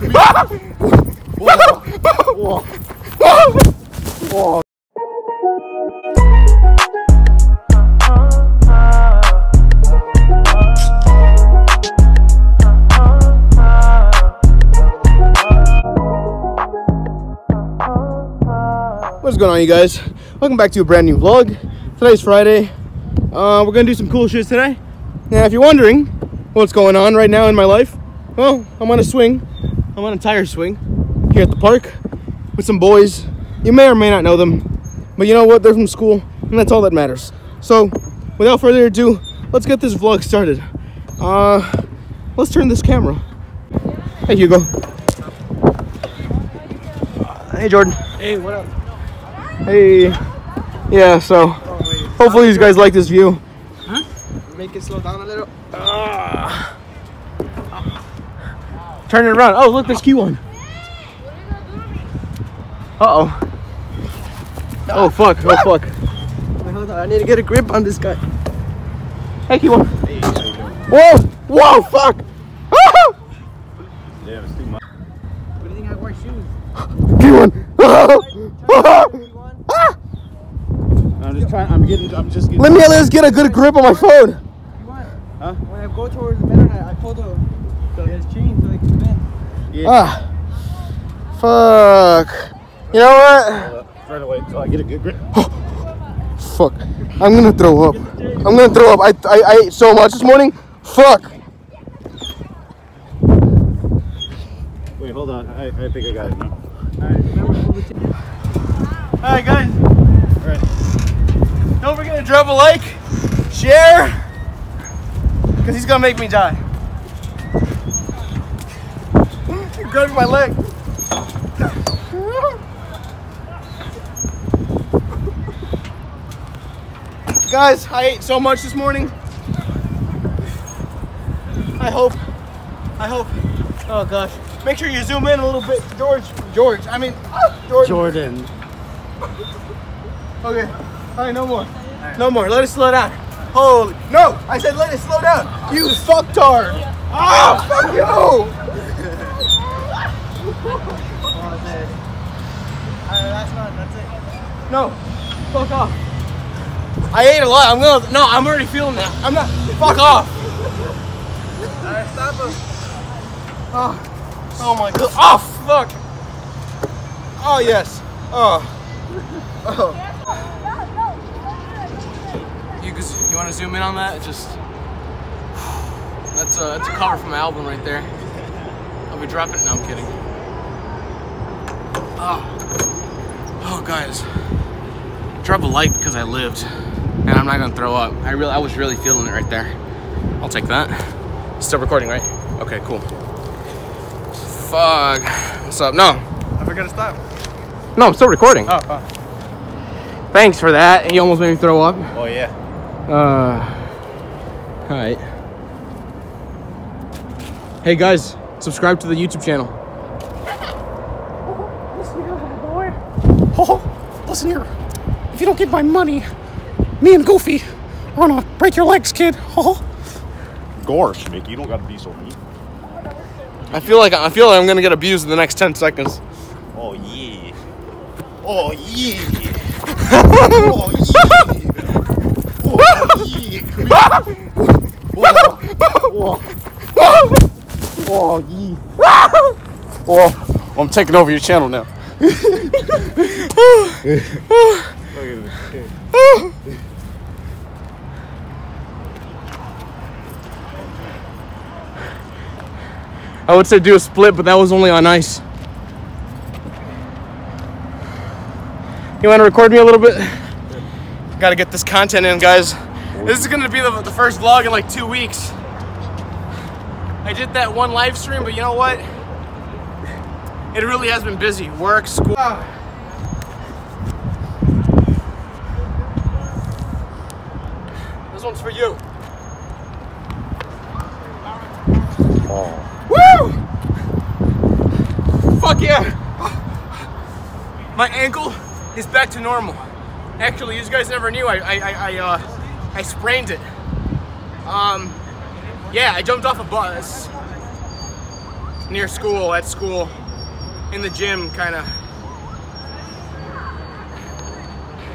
What's going on, you guys? Welcome back to a brand new vlog. Today's Friday. Uh, we're gonna do some cool shit today. Now, if you're wondering what's going on right now in my life, well, I'm on a swing. I'm on a tire swing here at the park with some boys. You may or may not know them, but you know what? They're from school, and that's all that matters. So, without further ado, let's get this vlog started. Uh, let's turn this camera. Hey, Hugo. Hey, Jordan. Hey, what up? Hey. Yeah, so hopefully you guys like this view. Huh? Make it slow down a little. Turn it around. Oh, look, there's Q1. Uh-oh. Oh, fuck. Oh, fuck. Wait, hold on. I need to get a grip on this guy. Hey, Q1. Whoa! Whoa, fuck! Ah! What do you think I wear shoes? Q1! Ah! I'm just trying. I'm getting. I'm just getting. Let me at least get a good grip on my phone. Huh? When I go towards the middle, I, I pull the, the his chain so they can. Yeah. Ah. Fuck. You know what? Hold Right away until I get a good grip. Fuck. I'm gonna throw up. I'm gonna throw up. I, I, I ate so much this morning. Fuck. Wait, hold on. I, I think I got it now. Alright, remember pull the chain. Alright, guys. All right. Don't forget to drop a like, share, because he's gonna make me die. You're grabbing my leg. Guys, I ate so much this morning. I hope, I hope, oh gosh. Make sure you zoom in a little bit. George, George, I mean, George. Jordan. Okay. All right, no more. No more. Let it slow down. Holy. No, I said let it slow down. You fucktard. Ah, fuck you. Alright, that's not. That's it. No, fuck off. I ate a lot. I'm gonna. No, I'm already feeling that. I'm not. Fuck off. Alright, stop him. Oh, oh my god. Oh, fuck. Oh, yes. Oh. Oh. You, you want to zoom in on that? Just. That's a, that's a cover from my album right there. I'll be dropping it. No, I'm kidding. Oh. Oh, guys. Drop a like because I lived. And I'm not going to throw up. I really, I was really feeling it right there. I'll take that. Still recording, right? Okay, cool. Fuck. What's up? No. I forgot to stop. No, I'm still recording. Oh, oh. Thanks for that. You almost made me throw up. Oh yeah. Uh, all right. Hey guys, subscribe to the YouTube channel. oh, listen here, boy. Oh, listen here. If you don't get my money, me and Goofy are gonna break your legs, kid. Oh, Gosh, Mickey, you don't gotta be so mean. I feel like I feel like I'm gonna get abused in the next ten seconds. Oh yeah. Oh yeah. oh yeah. Oh yeah. Whoa. Whoa. Oh yeah. Oh, I'm taking over your channel now. Look at. I would say do a split, but that was only on ice. You want to record me a little bit? Got to get this content in, guys. This is going to be the, the first vlog in like two weeks. I did that one live stream, but you know what? It really has been busy. Work, school. One's for you. Oh. Woo! Fuck yeah! My ankle is back to normal. Actually, you guys never knew I I I, I uh I sprained it. Um, yeah, I jumped off a bus. near school, at school, in the gym, kind of.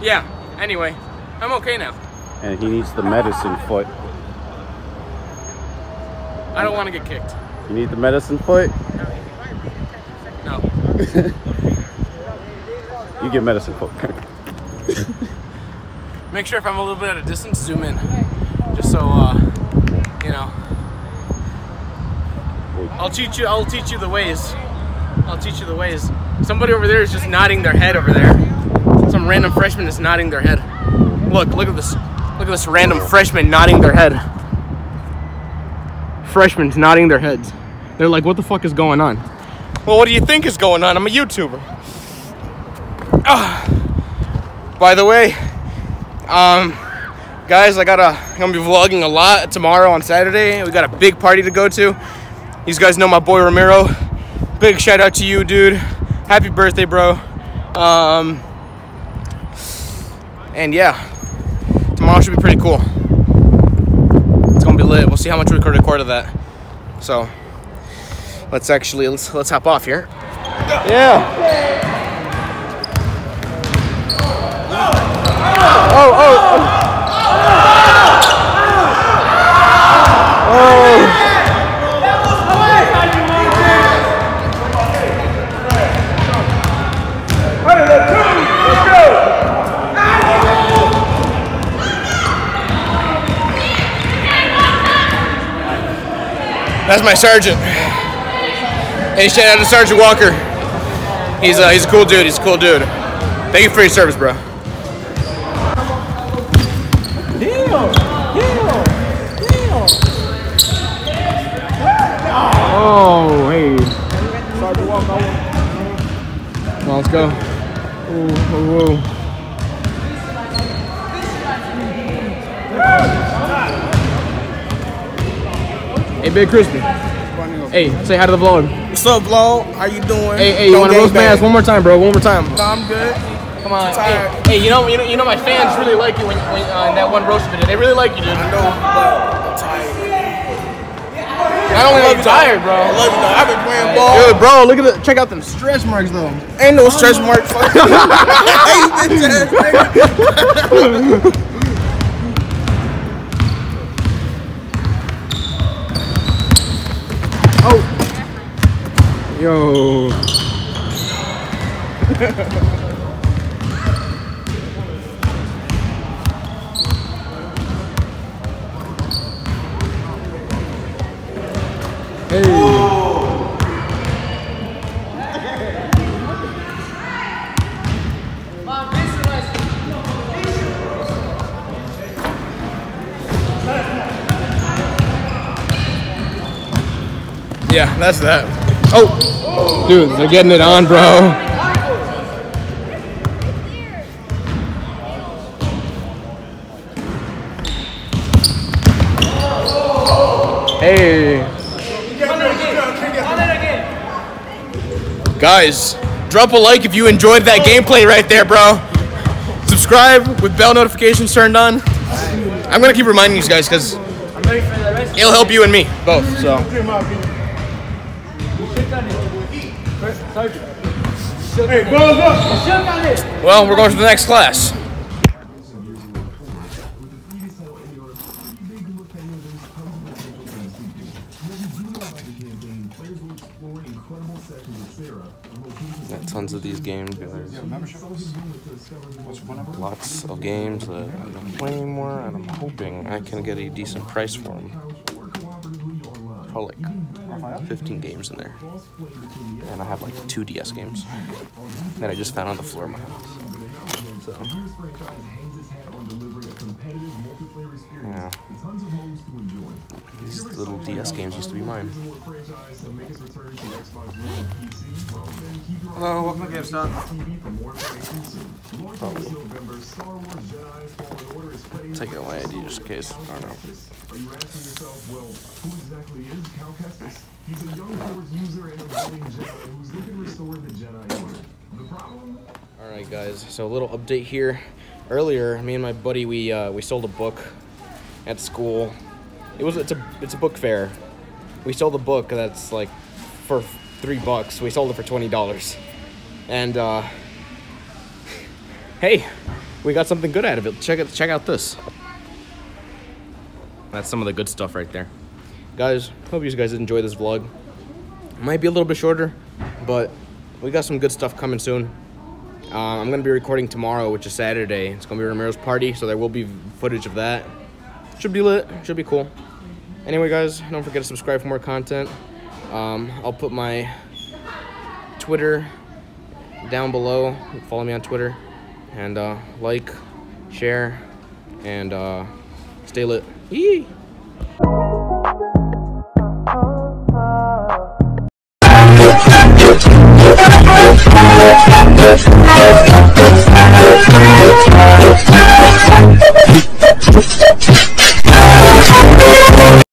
Yeah. Anyway, I'm okay now. And he needs the medicine foot. I don't want to get kicked. You need the medicine foot? No. You get medicine foot. Make sure if I'm a little bit at a distance, zoom in, just so uh, you know. I'll teach you. I'll teach you the ways. I'll teach you the ways. Somebody over there is just nodding their head over there. Some random freshman is nodding their head. Look, look at this. Look at this random freshman nodding their head. Freshmen's nodding their heads. They're like, what the fuck is going on? Well, what do you think is going on? I'm a YouTuber. Ah. By the way, um, guys, I gotta, I'm gonna be vlogging a lot tomorrow on Saturday. We got a big party to go to. These guys know my boy Ramiro. Big shout out to you, dude. Happy birthday, bro. Um, and yeah, tomorrow should be pretty cool. It's gonna be lit. We'll see how much we can record of that. So, let's actually let's let's hop off here. Yeah. Oh, oh, That's my sergeant. Hey, shout out to Sergeant Walker. He's uh, he's a cool dude. He's a cool dude. Thank you for your service, bro. Oh, hey. Come on, let's go. Ooh, ooh, ooh. Hey, Big Crispy. Hey, say hi to the vlog. What's up, vlog? How you doing? Hey, hey, you want to roast my ass one more time, bro? One more time. No, I'm good. Come on. Hey, hey, you know, you know, you know, my fans really like you when, when uh, that one roast video. They really like you, dude. I know, but I'm tired. Not only are you tired, bro. I love you, though. I've been playing ball. Dude, bro, look at the check out them stretch marks though. Ain't no stretch marks. Hey, you bitch ass nigga. Yo. hey. Yeah, that's that. Oh, dude, they're getting it on, bro. Hey. Guys, drop a like if you enjoyed that gameplay right there, bro. Subscribe with bell notifications turned on. I'm gonna keep reminding you guys because it'll help you and me both. So. Well, we're going to the next class. Got tons of these games. Lots of games that I don't play anymore, and I'm hoping I can get a decent price for them. Probably like 15 games in there. And I have like two DS games that I just found on the floor of my house. So, yeah. These little DS games used to be mine. Hello, welcome to GameStop. Take it away, ID just in case. I don't know. All right, guys. So a little update here. Earlier, me and my buddy we uh, we sold a book at school. It was it's a it's a book fair. We sold a book that's like for three bucks. We sold it for twenty dollars, and uh, hey, we got something good out of it. Check it. Check out this. That's some of the good stuff right there, guys. Hope you guys enjoy this vlog. Might be a little bit shorter, but we got some good stuff coming soon. Uh, I'm gonna be recording tomorrow, which is Saturday. It's gonna be Ramiro's party, so there will be footage of that. Should be lit. Should be cool. Anyway, guys, don't forget to subscribe for more content. Um, I'll put my Twitter down below. Follow me on Twitter, and uh, like, share, and uh, Stay lit. Yee.